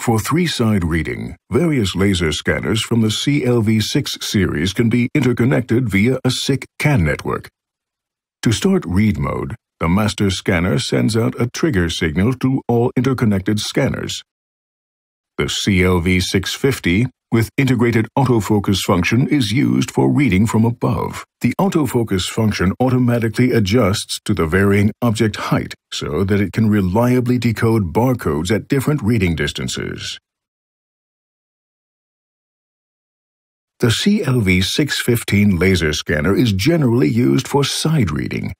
For three-side reading, various laser scanners from the CLV6 series can be interconnected via a SICK CAN network. To start read mode, the master scanner sends out a trigger signal to all interconnected scanners. The CLV650 with integrated autofocus function is used for reading from above. The autofocus function automatically adjusts to the varying object height so that it can reliably decode barcodes at different reading distances. The CLV615 laser scanner is generally used for side reading.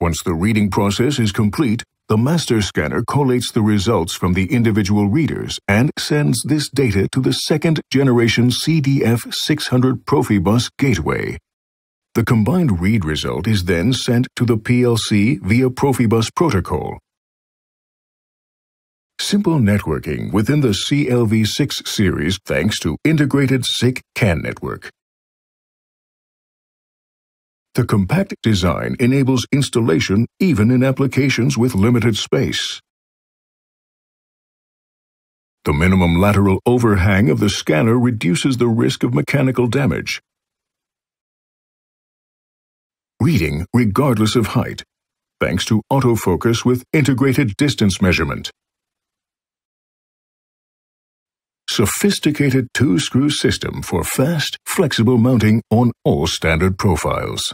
Once the reading process is complete, the master scanner collates the results from the individual readers and sends this data to the second generation CDF 600 Profibus gateway. The combined read result is then sent to the PLC via Profibus protocol. Simple networking within the CLV6 series thanks to integrated SICK CAN network. The compact design enables installation even in applications with limited space. The minimum lateral overhang of the scanner reduces the risk of mechanical damage. Reading regardless of height, thanks to autofocus with integrated distance measurement. Sophisticated two-screw system for fast, flexible mounting on all standard profiles.